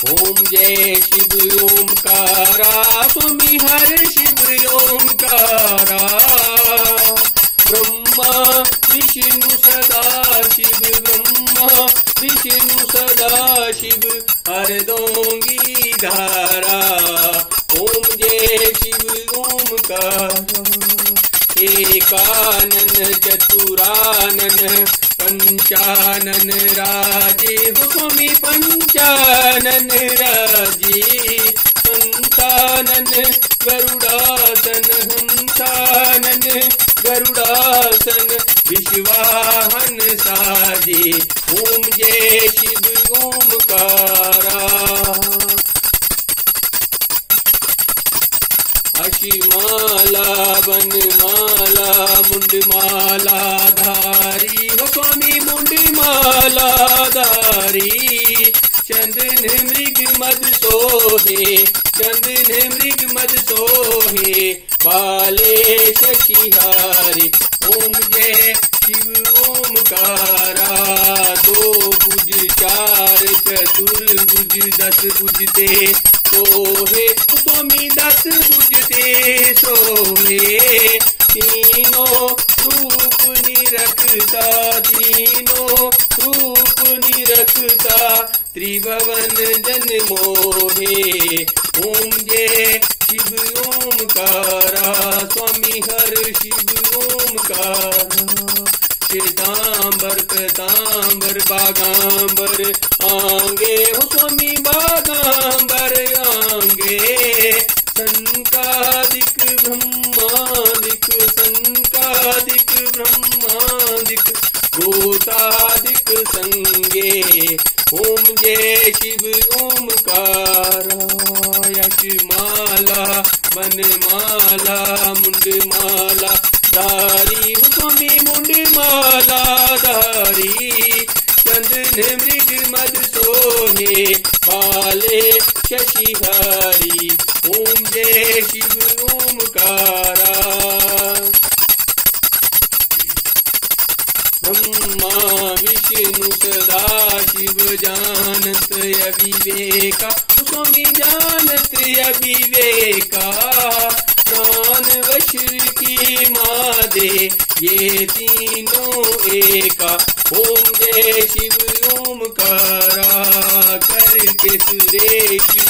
شوم کارا تمہیں ہر شیو اوم کارا بہم یشن سدا شیو بہم ھشن سدا شیو ہر دوم گی گھارا او جی شیو اوم کار ایک نترانند پنچانن راجی حکمی پنچانن راجی ہنسانن گروڑاسن ہنسانن گروڑاسن وشواہن ساجی اوم جے شیو اوم کارا مالا بن مالا منڈ مالا دھاری داری چندن مرگ مد سوہے، چندن مرگ مد سوہے، بالے ششیہاری اوم جے شیو، اوم کارا، دو بج چار چتر بج دس بجتے سوہے، سومی دس بجتے سوہے تینوں رکھتا تینوں روپ نرکھتا تریبن جن موہے اوم جے شیو اوم کارا سوامی ہر شیو اوم کارا شیتامبر کتامبر باگامبر آنگے ہو سوامی باگامبر آنگے سنکادک برہمادک سنکادک برہما دک سنگے اون جی شیو اوم پارا یج مالا من مالا منڈ مالا داری تم منڈ مالا داری چند ن مگ مد سونے پالے شچیاری ام جی شیو ہمش متدا شیو جانتویکانتیک وش کی ماں دے یہ تینوں ایک شیو روم کارا کر کے سویک